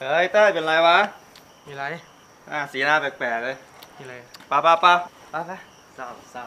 เฮ้ยเต้ยเป็นไรวะ มีไร อะสีหน้าแปลกๆเลย มีไรป้าป้าป้าปะไปเศร้าเศร้า